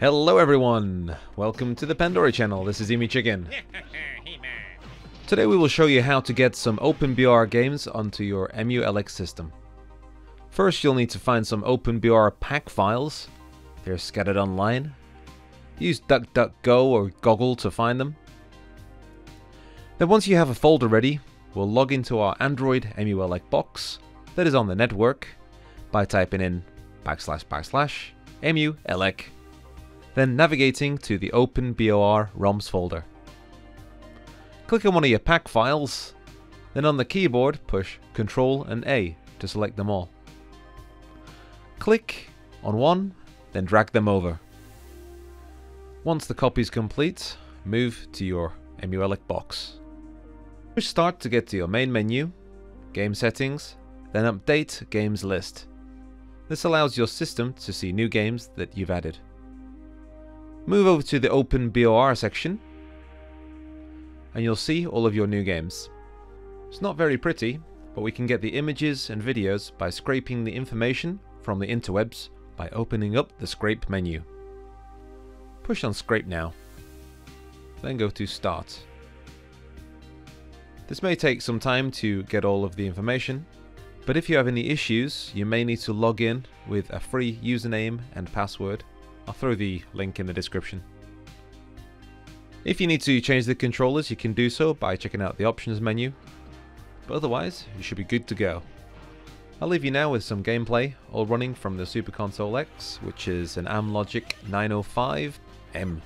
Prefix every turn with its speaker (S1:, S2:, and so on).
S1: Hello everyone! Welcome to the Pandory channel, this is Emi Chicken. Today we will show you how to get some OpenBOR games onto your EmuELEC system. First you'll need to find some OpenBOR pack files. They're scattered online. Use DuckDuckGo or Google to find them. Then once you have a folder ready, we'll log into our Android EmuELEC box that is on the network by typing in backslash backslash EmuELEC then navigating to the OpenBOR ROMs folder. Click on one of your pack files, then on the keyboard push Ctrl and A to select them all. Click on one, then drag them over. Once the copy is complete, move to your EmuELEC box. Push Start to get to your main menu, Game Settings, then Update Games List. This allows your system to see new games that you've added. Move over to the Open BOR section and you'll see all of your new games. It's not very pretty, but we can get the images and videos by scraping the information from the interwebs by opening up the scrape menu. Push on scrape now, then go to start. This may take some time to get all of the information, but if you have any issues, you may need to log in with a free username and password I'll throw the link in the description. If you need to change the controllers, you can do so by checking out the options menu. But otherwise, you should be good to go. I'll leave you now with some gameplay, all running from the Super Console X, which is an Amlogic 905M.